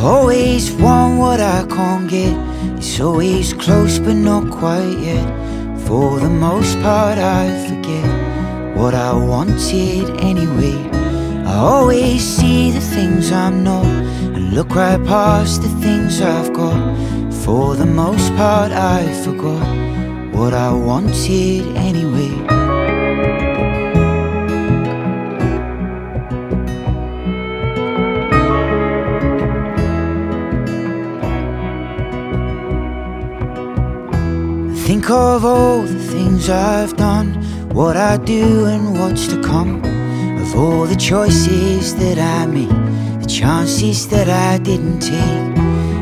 I always want what I can't get. It's always close but not quite yet. For the most part, I forget what I wanted anyway. I always see the things I'm not and look right past the things I've got. For the most part, I forgot what I wanted anyway. Think of all the things I've done, what I do and what's to come. Of all the choices that I made, the chances that I didn't take.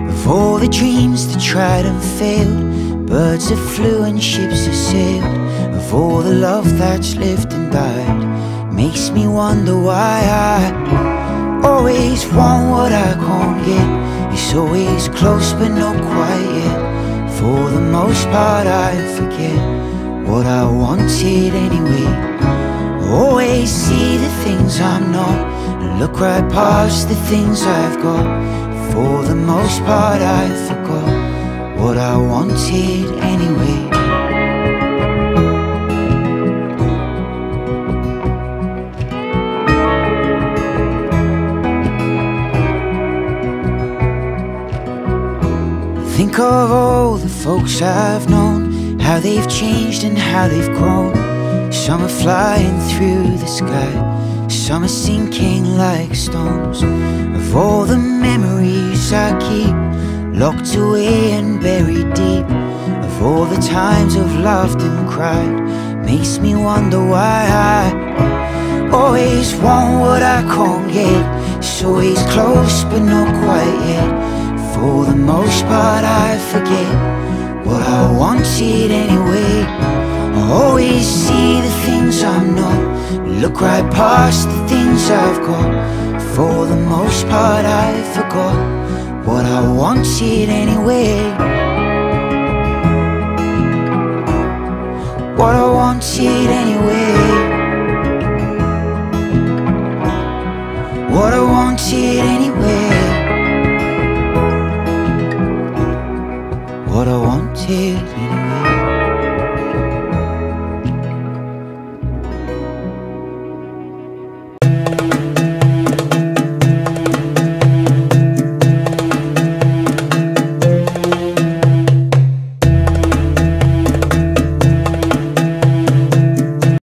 Of all the dreams that tried and failed, birds that flew and ships that sailed. Of all the love that's lived and died, makes me wonder why I always want what I can't get. It's always close but not quite yet. For the most part I forget what I wanted anyway. Always see the things I'm not. And look right past the things I've got. For the most part I forgot what I wanted anyway Think of all the folks I've known, how they've changed and how they've grown. Some are flying through the sky, some are sinking like stones. Of all the memories I keep, locked away and buried deep. Of all the times I've laughed and cried, makes me wonder why I always want what I can't get. It's always close but not quite yet. For the most part I forget what I wanted anyway. I always see the things I'm not. Look right past the things I've got. For the most part I forgot what I wanted anyway. What I wanted anyway. What I wanted anyway what I wanted anyway